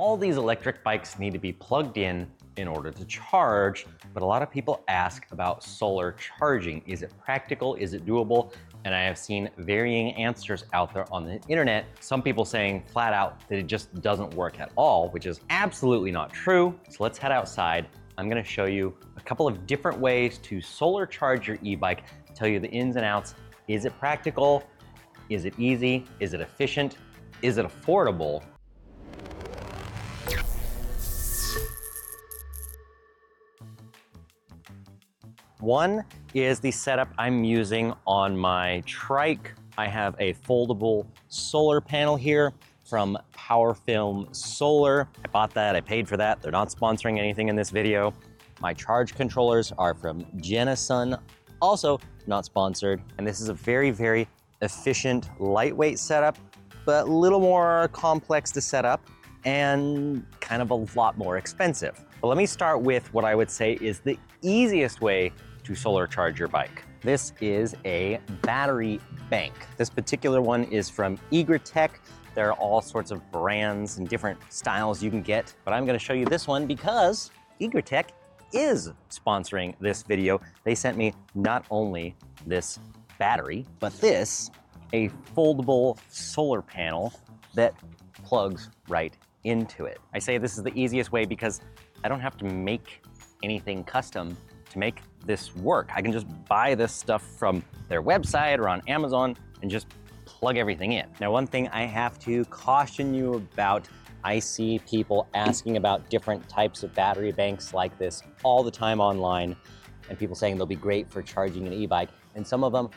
All these electric bikes need to be plugged in in order to charge, but a lot of people ask about solar charging. Is it practical? Is it doable? And I have seen varying answers out there on the internet. Some people saying flat out that it just doesn't work at all, which is absolutely not true. So let's head outside. I'm gonna show you a couple of different ways to solar charge your e-bike, tell you the ins and outs. Is it practical? Is it easy? Is it efficient? Is it affordable? One is the setup I'm using on my trike. I have a foldable solar panel here from PowerFilm Solar. I bought that, I paid for that. They're not sponsoring anything in this video. My charge controllers are from Genasun, also not sponsored. And this is a very, very efficient, lightweight setup, but a little more complex to set up and kind of a lot more expensive. But let me start with what I would say is the easiest way to solar charge your bike. This is a battery bank. This particular one is from Egretech. There are all sorts of brands and different styles you can get, but I'm gonna show you this one because Egretech is sponsoring this video. They sent me not only this battery, but this, a foldable solar panel that plugs right into it. I say this is the easiest way because I don't have to make anything custom to make this work. I can just buy this stuff from their website or on Amazon and just plug everything in. Now, one thing I have to caution you about, I see people asking about different types of battery banks like this all the time online, and people saying they'll be great for charging an e-bike, and some of them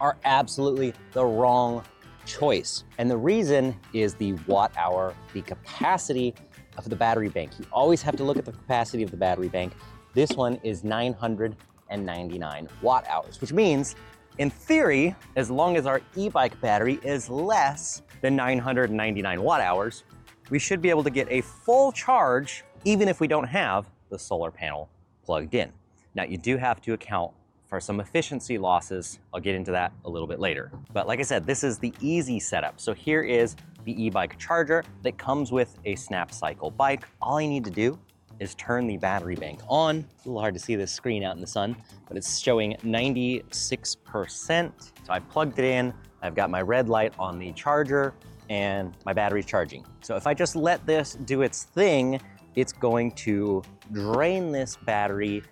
are absolutely the wrong choice. And the reason is the watt hour, the capacity of the battery bank. You always have to look at the capacity of the battery bank this one is 999 watt hours, which means in theory, as long as our e-bike battery is less than 999 watt hours, we should be able to get a full charge even if we don't have the solar panel plugged in. Now you do have to account for some efficiency losses. I'll get into that a little bit later. But like I said, this is the easy setup. So here is the e-bike charger that comes with a snap cycle bike. All I need to do is turn the battery bank on. It's a little hard to see this screen out in the sun, but it's showing 96%. So I plugged it in, I've got my red light on the charger, and my battery's charging. So if I just let this do its thing, it's going to drain this battery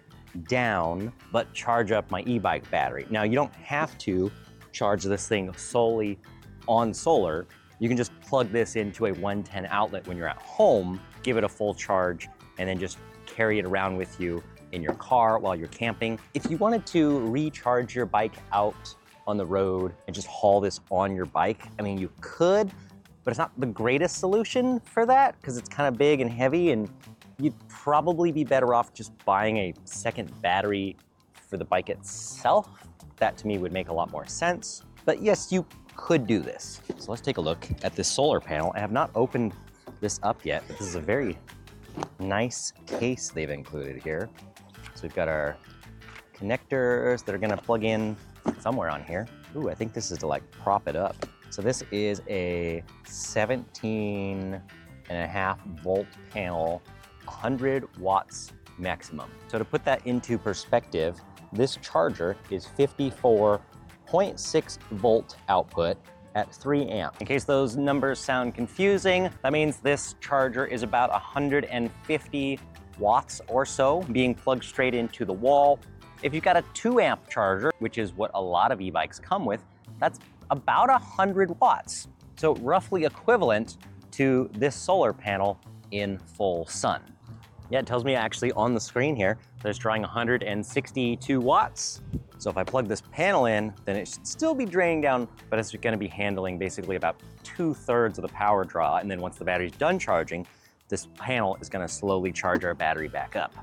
down, but charge up my e-bike battery. Now you don't have to charge this thing solely on solar. You can just plug this into a 110 outlet when you're at home, give it a full charge, and then just carry it around with you in your car while you're camping. If you wanted to recharge your bike out on the road and just haul this on your bike, I mean, you could, but it's not the greatest solution for that because it's kind of big and heavy and you'd probably be better off just buying a second battery for the bike itself. That to me would make a lot more sense. But yes, you could do this. So let's take a look at this solar panel. I have not opened this up yet, but this is a very nice case they've included here. So we've got our connectors that are gonna plug in somewhere on here. Ooh, I think this is to like prop it up. So this is a 17 and a half volt panel, 100 watts maximum. So to put that into perspective, this charger is 54.6 volt output at 3 amp. In case those numbers sound confusing, that means this charger is about 150 watts or so being plugged straight into the wall. If you've got a 2 amp charger, which is what a lot of e-bikes come with, that's about 100 watts. So roughly equivalent to this solar panel in full sun. Yeah, it tells me actually on the screen here that it's drawing 162 watts. So if I plug this panel in, then it should still be draining down, but it's gonna be handling basically about two thirds of the power draw. And then once the battery's done charging, this panel is gonna slowly charge our battery back up.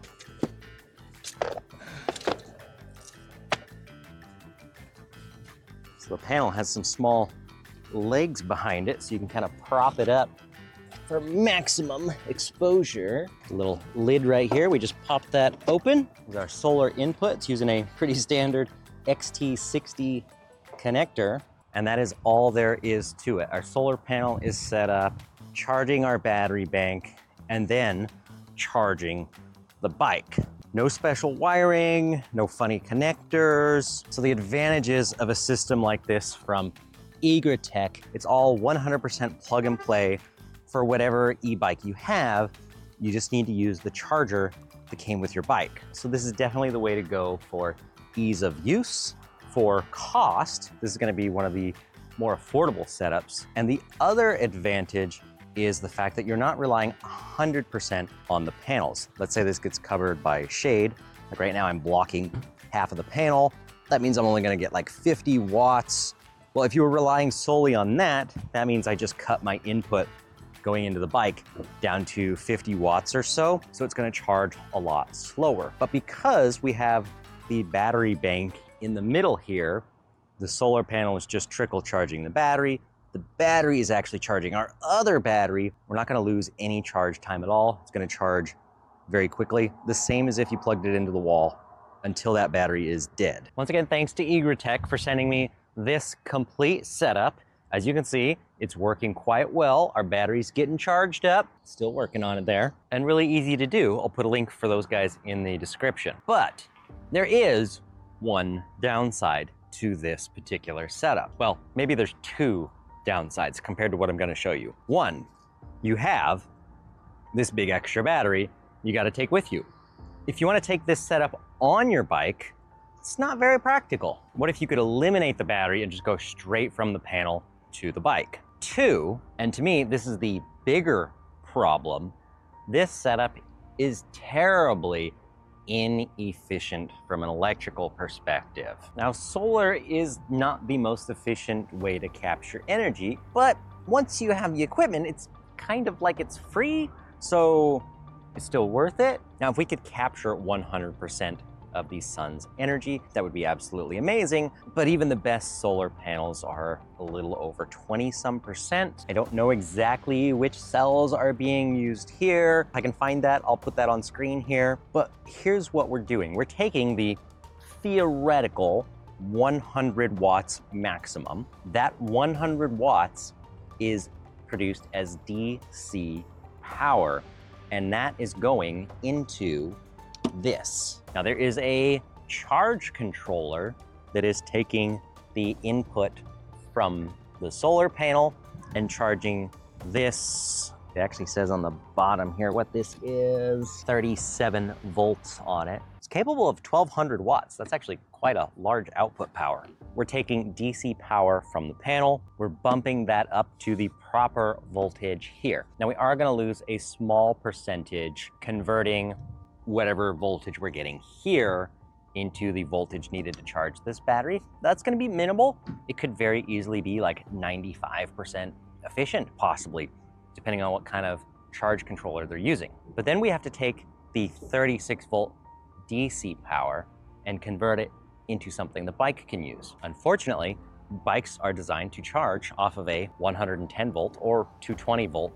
So the panel has some small legs behind it, so you can kind of prop it up for maximum exposure. Little lid right here, we just pop that open. With our solar inputs using a pretty standard XT60 connector. And that is all there is to it. Our solar panel is set up, charging our battery bank, and then charging the bike. No special wiring, no funny connectors. So the advantages of a system like this from Egretech, it's all 100% plug and play for whatever e-bike you have. You just need to use the charger that came with your bike. So this is definitely the way to go for ease of use, for cost. This is gonna be one of the more affordable setups. And the other advantage is the fact that you're not relying 100% on the panels. Let's say this gets covered by shade. Like right now I'm blocking half of the panel. That means I'm only gonna get like 50 watts. Well, if you were relying solely on that, that means I just cut my input going into the bike down to 50 watts or so. So it's gonna charge a lot slower. But because we have the battery bank in the middle here, the solar panel is just trickle charging the battery. The battery is actually charging our other battery. We're not gonna lose any charge time at all. It's gonna charge very quickly, the same as if you plugged it into the wall until that battery is dead. Once again, thanks to Egretech for sending me this complete setup. As you can see, it's working quite well. Our battery's getting charged up, still working on it there, and really easy to do. I'll put a link for those guys in the description. But there is one downside to this particular setup. Well, maybe there's two downsides compared to what I'm gonna show you. One, you have this big extra battery you gotta take with you. If you wanna take this setup on your bike, it's not very practical. What if you could eliminate the battery and just go straight from the panel to the bike? Two, and to me, this is the bigger problem, this setup is terribly inefficient from an electrical perspective. Now, solar is not the most efficient way to capture energy, but once you have the equipment, it's kind of like it's free, so it's still worth it. Now, if we could capture 100% of the sun's energy. That would be absolutely amazing. But even the best solar panels are a little over 20 some percent. I don't know exactly which cells are being used here. If I can find that, I'll put that on screen here. But here's what we're doing. We're taking the theoretical 100 watts maximum. That 100 watts is produced as DC power, and that is going into this. Now there is a charge controller that is taking the input from the solar panel and charging this. It actually says on the bottom here what this is 37 volts on it. It's capable of 1200 watts. That's actually quite a large output power. We're taking DC power from the panel. We're bumping that up to the proper voltage here. Now we are gonna lose a small percentage converting whatever voltage we're getting here into the voltage needed to charge this battery. That's gonna be minimal. It could very easily be like 95% efficient, possibly, depending on what kind of charge controller they're using. But then we have to take the 36 volt DC power and convert it into something the bike can use. Unfortunately, bikes are designed to charge off of a 110 volt or 220 volt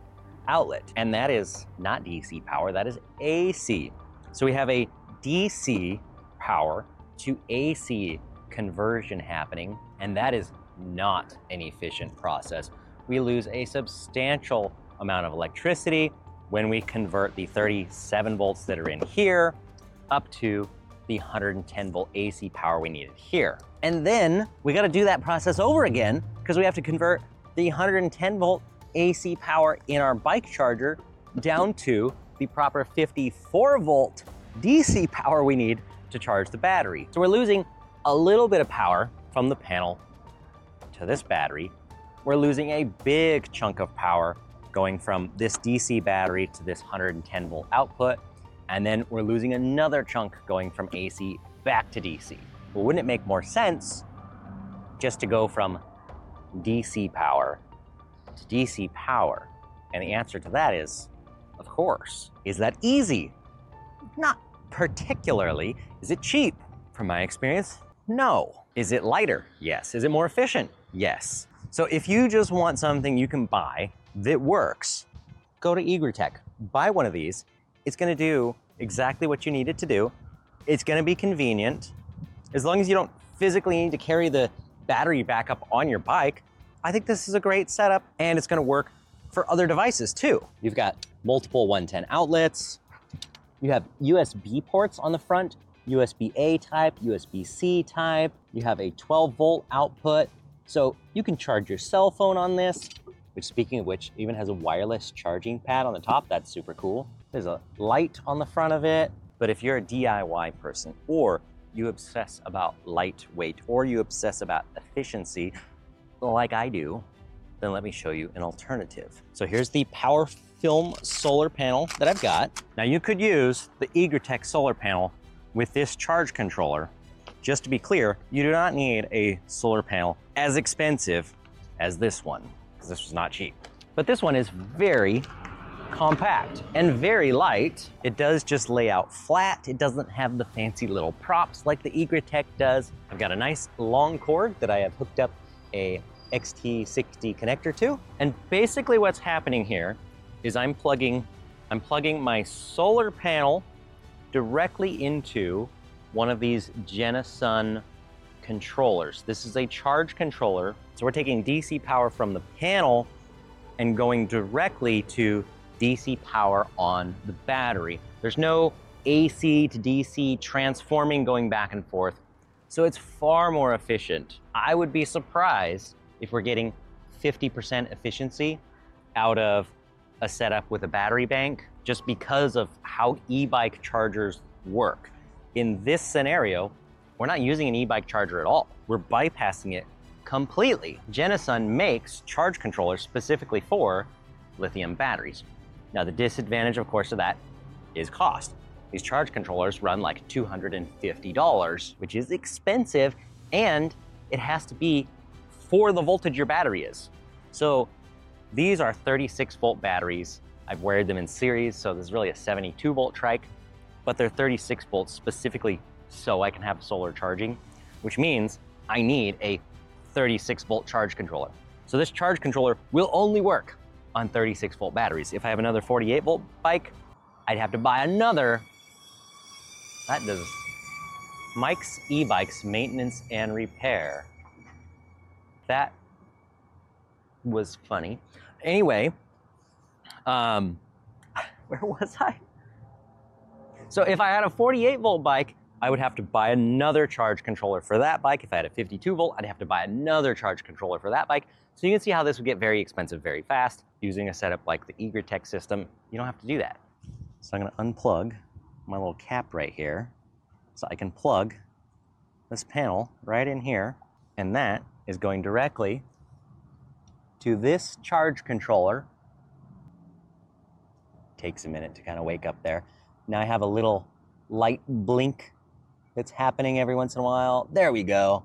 outlet. And that is not DC power, that is AC. So we have a DC power to AC conversion happening, and that is not an efficient process. We lose a substantial amount of electricity when we convert the 37 volts that are in here up to the 110 volt AC power we needed here. And then we gotta do that process over again because we have to convert the 110 volt AC power in our bike charger down to the proper 54 volt DC power we need to charge the battery. So we're losing a little bit of power from the panel to this battery. We're losing a big chunk of power going from this DC battery to this 110 volt output. And then we're losing another chunk going from AC back to DC. Well, wouldn't it make more sense just to go from DC power to DC power? And the answer to that is of course. Is that easy? Not particularly. Is it cheap? From my experience, no. Is it lighter? Yes. Is it more efficient? Yes. So if you just want something you can buy that works, go to Egretech. Buy one of these. It's going to do exactly what you need it to do. It's going to be convenient. As long as you don't physically need to carry the battery backup on your bike, I think this is a great setup and it's going to work for other devices too. You've got multiple 110 outlets. You have USB ports on the front, USB A type, USB C type. You have a 12 volt output. So you can charge your cell phone on this, which speaking of which, even has a wireless charging pad on the top. That's super cool. There's a light on the front of it. But if you're a DIY person or you obsess about lightweight or you obsess about efficiency, like I do, then let me show you an alternative. So here's the Power Film solar panel that I've got. Now you could use the Egretech solar panel with this charge controller. Just to be clear, you do not need a solar panel as expensive as this one, because this was not cheap. But this one is very compact and very light. It does just lay out flat. It doesn't have the fancy little props like the Egretech does. I've got a nice long cord that I have hooked up a XT60 connector to. And basically what's happening here is I'm plugging, I'm plugging my solar panel directly into one of these Genasun controllers. This is a charge controller. So we're taking DC power from the panel and going directly to DC power on the battery. There's no AC to DC transforming going back and forth. So it's far more efficient. I would be surprised if we're getting 50% efficiency out of a setup with a battery bank just because of how e-bike chargers work. In this scenario, we're not using an e-bike charger at all. We're bypassing it completely. Genasun makes charge controllers specifically for lithium batteries. Now, the disadvantage, of course, of that is cost. These charge controllers run like $250, which is expensive, and it has to be for the voltage your battery is. So these are 36 volt batteries. I've wired them in series, so this is really a 72 volt trike, but they're 36 volts specifically so I can have solar charging, which means I need a 36 volt charge controller. So this charge controller will only work on 36 volt batteries. If I have another 48 volt bike, I'd have to buy another. That does Mike's e-bikes maintenance and repair. That was funny. Anyway, um, where was I? So if I had a 48 volt bike, I would have to buy another charge controller for that bike. If I had a 52 volt, I'd have to buy another charge controller for that bike. So you can see how this would get very expensive very fast. Using a setup like the Egretech system, you don't have to do that. So I'm gonna unplug my little cap right here so I can plug this panel right in here and that is going directly to this charge controller. Takes a minute to kind of wake up there. Now I have a little light blink that's happening every once in a while. There we go.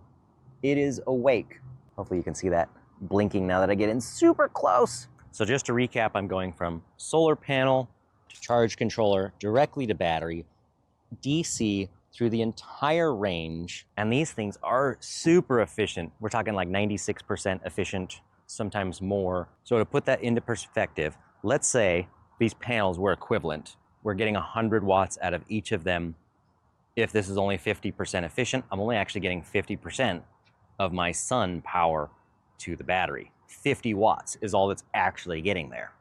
It is awake. Hopefully you can see that blinking now that I get in super close. So just to recap, I'm going from solar panel to charge controller directly to battery, DC through the entire range. And these things are super efficient. We're talking like 96% efficient, sometimes more. So to put that into perspective, let's say these panels were equivalent. We're getting 100 watts out of each of them. If this is only 50% efficient, I'm only actually getting 50% of my sun power to the battery. 50 watts is all that's actually getting there.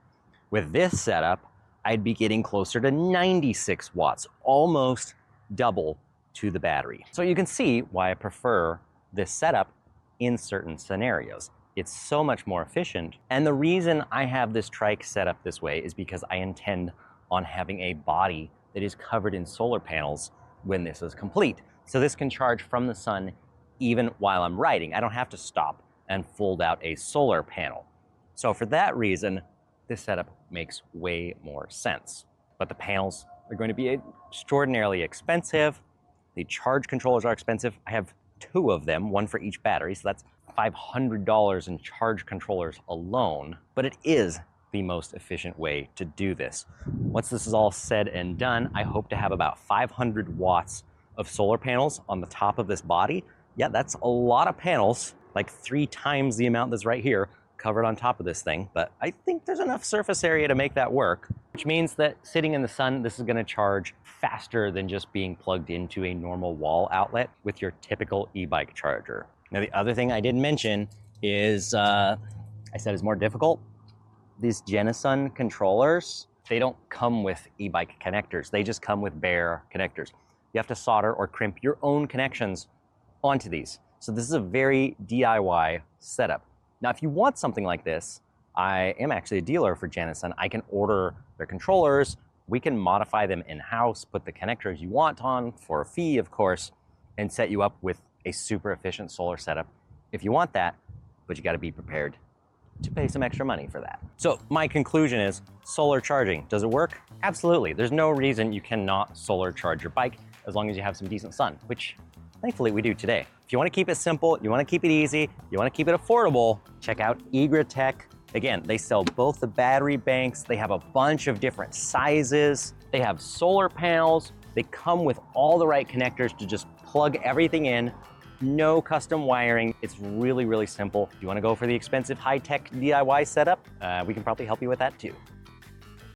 With this setup, I'd be getting closer to 96 watts, almost double to the battery. So you can see why I prefer this setup in certain scenarios. It's so much more efficient. And the reason I have this trike set up this way is because I intend on having a body that is covered in solar panels when this is complete. So this can charge from the sun even while I'm riding. I don't have to stop and fold out a solar panel. So for that reason, this setup makes way more sense. But the panels are going to be extraordinarily expensive. The charge controllers are expensive. I have two of them, one for each battery, so that's $500 in charge controllers alone. But it is the most efficient way to do this. Once this is all said and done, I hope to have about 500 watts of solar panels on the top of this body. Yeah, that's a lot of panels, like three times the amount that's right here covered on top of this thing, but I think there's enough surface area to make that work, which means that sitting in the sun, this is gonna charge faster than just being plugged into a normal wall outlet with your typical e-bike charger. Now, the other thing I didn't mention is, uh, I said is more difficult. these Genasun controllers, they don't come with e-bike connectors. They just come with bare connectors. You have to solder or crimp your own connections onto these. So this is a very DIY setup. Now, if you want something like this, I am actually a dealer for Genasun. I can order their controllers. We can modify them in-house, put the connectors you want on for a fee, of course, and set you up with a super efficient solar setup if you want that, but you gotta be prepared to pay some extra money for that. So my conclusion is solar charging, does it work? Absolutely. There's no reason you cannot solar charge your bike as long as you have some decent sun, which thankfully we do today. If you wanna keep it simple, you wanna keep it easy, you wanna keep it affordable, check out Egretech. Again, they sell both the battery banks, they have a bunch of different sizes, they have solar panels, they come with all the right connectors to just plug everything in no custom wiring. It's really, really simple. If you wanna go for the expensive high-tech DIY setup, uh, we can probably help you with that too.